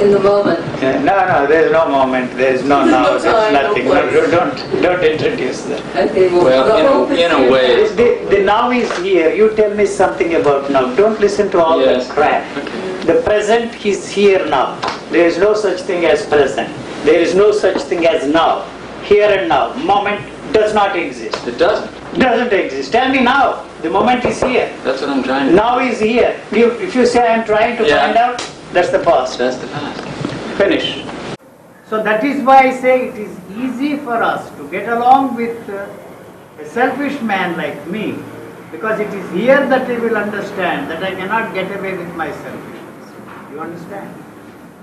in the moment. Yeah, No, no, there is no moment, there is no There's now, no there's time, no nothing. No, place. don't, don't introduce that. Okay, well, Well, in a- in a way- The, the now is here, you tell me something about now. Don't listen to all Yes. that crap. The present is here now. There is no such thing as present. There is no such thing as now. Here and now. Moment does not exist. It doesn't. Doesn't exist. Tell me now. The moment is here. That's what I'm trying to. Now is here. You, if you say I'm trying to Yeah. find out, that's the past. That's the past. Finish. So that is why I say it is easy for us to get along with uh, a selfish man like me because it is here that he will understand that I cannot get away with my selfishness. You understand?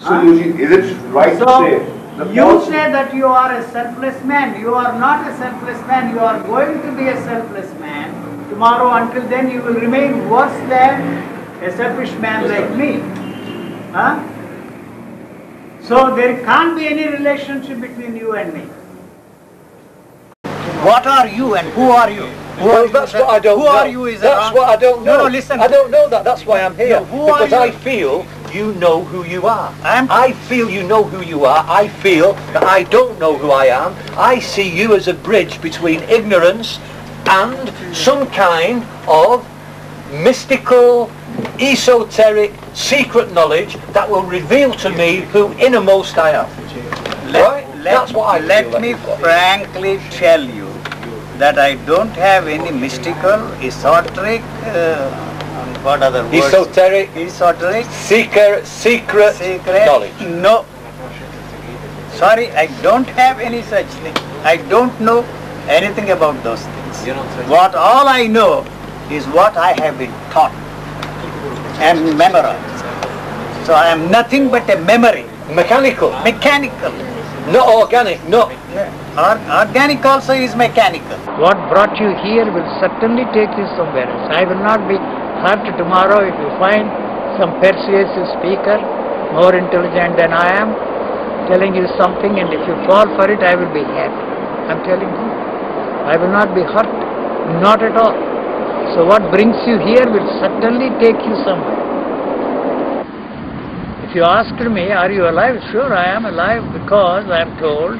So Huh? you, is it right to say? the you say that you are a selfless man. You are not a selfless man. You are going to be a selfless man. Tomorrow, until then, you will remain worse than a selfish man like me. Huh? So, there can't be any relationship between you and me. What are you and who are you? Who Well, are you that's is a- what I don't who know. are you is a that's what I don't know. No, no, listen. I don't know that. That's why I'm here. No, who are because you? I feel you know who you are. I'm- I feel you know who you are. I feel that I don't know who I am. I see you as a bridge between ignorance and some kind of mystical, esoteric, secret knowledge that will reveal to me who innermost I am. right? That's what I let feel me you've frankly tell you that I don't have any mystical, esoteric, uh, what other words? Esoteric, Esoteric, secret, secret, secret, knowledge. No. Sorry, I don't have any such thing. I don't know anything about those things. You know what I'm saying? What all I know is what I have been taught and memorized. So I am nothing but a memory, Mechanical, mechanical. not organic, not Or- Organic also is mechanical. What brought you here will certainly take you somewhere else. I will not be hurt tomorrow if you find some persuasive speaker more intelligent than I am telling you something and if you fall for it I will be happy. I'm telling you. I will not be hurt. Not at all. So what brings you here will certainly take you somewhere. You asked me, are you alive? Sure, I am alive because I am told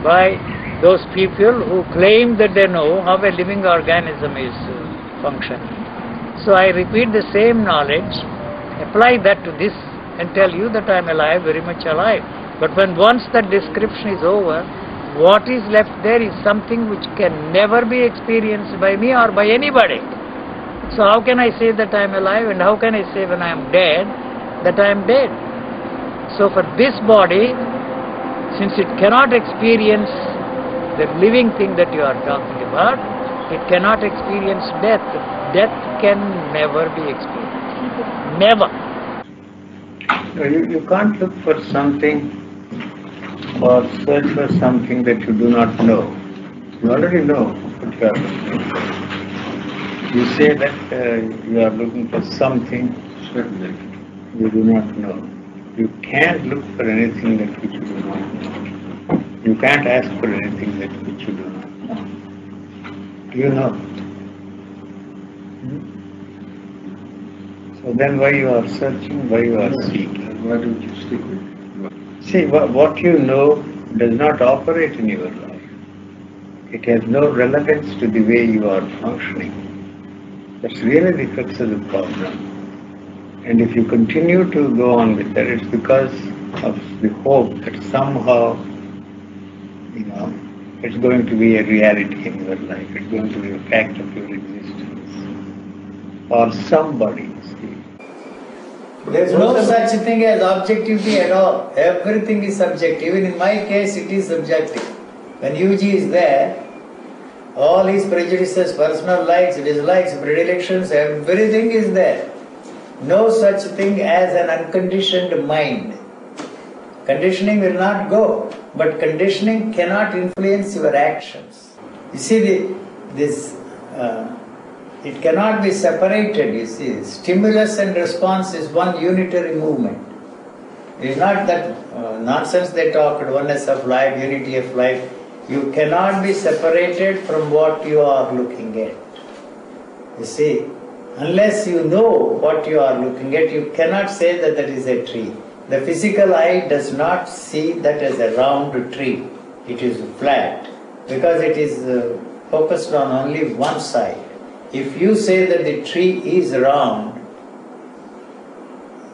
by those people who claim that they know how a living organism is uh, functioning. So I repeat the same knowledge, apply that to this and tell you that I am alive, very much alive. But when once that description is over, what is left there is something which can never be experienced by me or by anybody. So how can I say that I am alive and how can I say when I am dead that I am dead? So for this body, since it cannot experience the living thing that you are talking about, it cannot experience death. Death can never be experienced. Never. You, you can't look for something or search for something that you do not know. You already know what you are looking for. You say that uh, you are looking for something you do not know. You can't look for anything that which you do not know. You can't ask for anything that which you do not know. Do you know. Hmm? So then why you are searching, why you are seeking? Why don't you stick with See, wha- what you know does not operate in your life. It has no relevance to the way you are functioning. That's really the crux of the problem. And if you continue to go on with that, it's because of the hope that somehow, you know, it's going to be a reality in your life. It's going to be a fact of your existence. Or somebody, see. There is no such thing as objectivity at all. Everything is subjective. Even in my case, it is subjective. When UG is there, all his prejudices, personal likes, dislikes, predilections, everything is there. No such thing as an unconditioned mind. Conditioning will not go, but conditioning cannot influence your actions. You see, the, this uh, it cannot be separated, you see. Stimulus and response is one unitary movement. It is not that uh, nonsense they talk, oneness of life, unity of life. You cannot be separated from what you are looking at. You see, unless you know what you are looking at, you cannot say that that is a tree. The physical eye does not see that as a round tree. It is flat because it is uh, focused on only one side. If you say that the tree is round,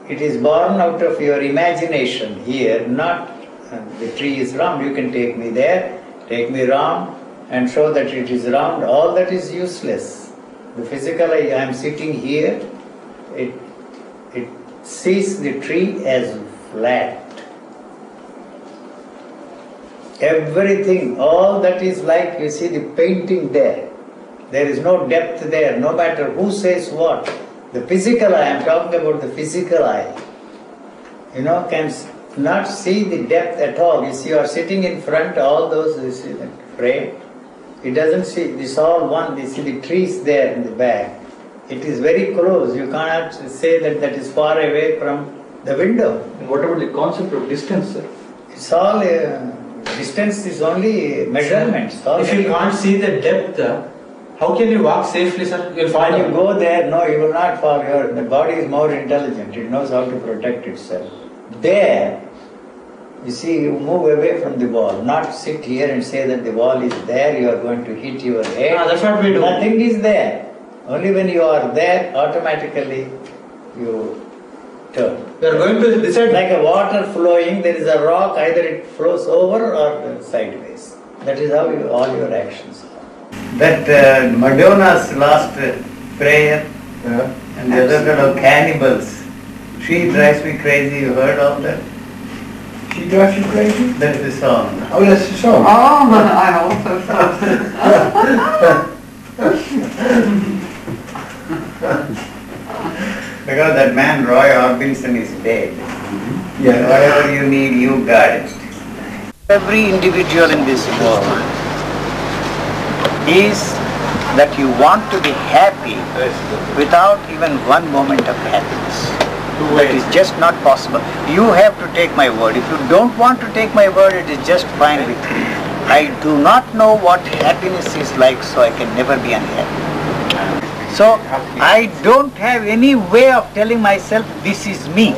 it is born out of your imagination here, not uh, the tree is round. You can take me there, take me round, and show that it is round. All that is useless. The physical eye, I am sitting here, it, it sees the tree as flat. Everything, all that is like you see the painting there. There is no depth there, no matter who says what. The physical eye, I am talking about the physical eye, you know, can not see the depth at all. You see, you are sitting in front, all those, you see that frame, it doesn't see, this all one, you see the trees there in the back. It is very close, you cannot say that that is far away from the window. And what about the concept of distance, sir? It's all, uh, distance is only measurements. all If you can't see the depth, uh, how can you walk safely, sir? You'll fall. When you go there, no, you will not fall. Your, the body is more intelligent. It knows how to protect itself. There, you see, you move away from the wall. Not sit here and say that the wall is there. You are going to hit your head. Ah, that's what we do. Nothing is there. Only when you are there, automatically you turn. We are going to decide. Like a water flowing, there is a rock. Either it flows over or sideways. That is how you, all your actions are. That uh, Madonna's last uh, prayer and the other fellow cannibals. She drives me crazy. You heard of that? She drives you crazy? That is the song. Oh, that's the song. Oh, I also thought. Because that man Roy Orbison is dead. Yeah. Whatever you need, you got it. Every individual in this world is that you want to be happy without even one moment of happiness. It is just not possible. You have to take my word. If you don't want to take my word, it is just fine with me. I do not know what happiness is like, so I can never be unhappy. So I don't have any way of telling myself this is me.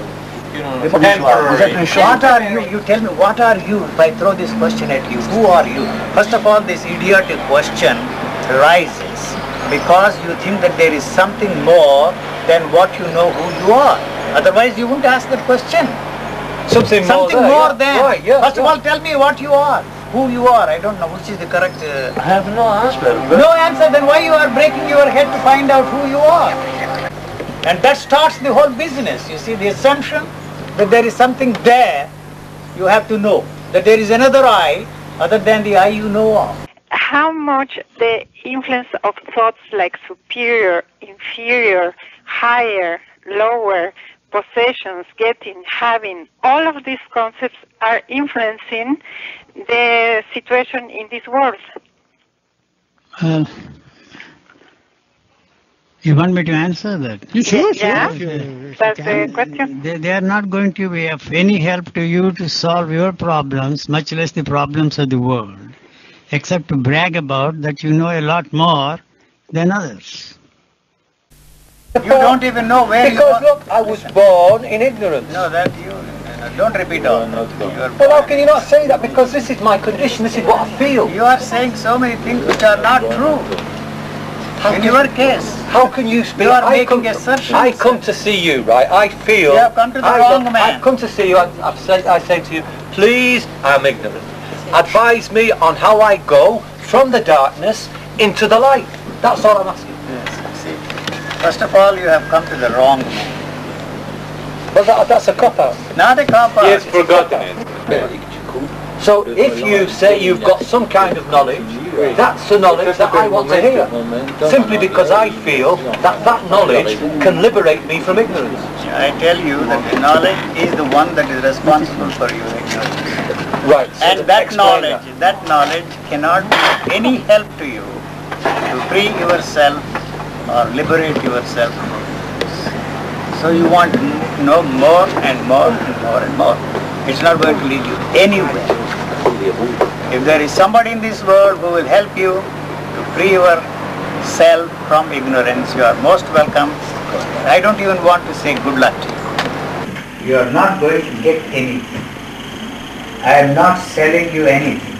You know, what are you? You tell me, what are you? If I throw this question at you, who are you? First of all, this idiotic question rises because you think that there is something more than what you know who you are. Otherwise, you wouldn't ask that question. Something more Something there, more yeah. than. Right, yeah, First of all, tell me what you are, who you are. I don't know which is the correct. Uh, I have no answer. no answer, then why you are breaking your head to find out who you are? And that starts the whole business. You see, the assumption that there is something there, you have to know. That there is another I other than the I you know of. how much the influence of thoughts like superior, inferior, higher, lower, possessions, getting, having, all of these concepts are influencing the situation in this world. Uh, you want me to answer that? sure, Yeah. That's the question. They, they are not going to be of any help to you to solve your problems, much less the problems of the world, except to brag about that you know a lot more than others. You don't even know where you Because look, I was born in ignorance. No, that you uh, don't repeat all. You are, Well, how can you not say that? Because this is my condition, this is what I feel. you are saying so many things which are not true. How In can- your case, How can you speak? You are I making come, assumptions. I come to see you, right? I feel. You have come to the I, wrong look, man. I've come to see you. I, I've said, I say to you, please, I'm ignorant. Advise me on how I go from the darkness into the light. That's all I'm asking. Yes, see. First of all, you have come to the wrong man. Well, that, that's a cop out. Not a cop out. He has forgotten it. So if you say you've got some kind of knowledge, that's the knowledge that I want to hear. Simply because I feel that that knowledge can liberate me from ignorance. I tell you that the knowledge is the one that is responsible for your ignorance. Right. so And that knowledge, that knowledge cannot be any help to you to free yourself or liberate yourself from. So you want to know more and more and more and more. It's not going to lead you anywhere. If there is somebody in this world who will help you to free yourself from ignorance, you are most welcome. I don't even want to say good luck to you. you are not going to get anything. I am not selling you anything.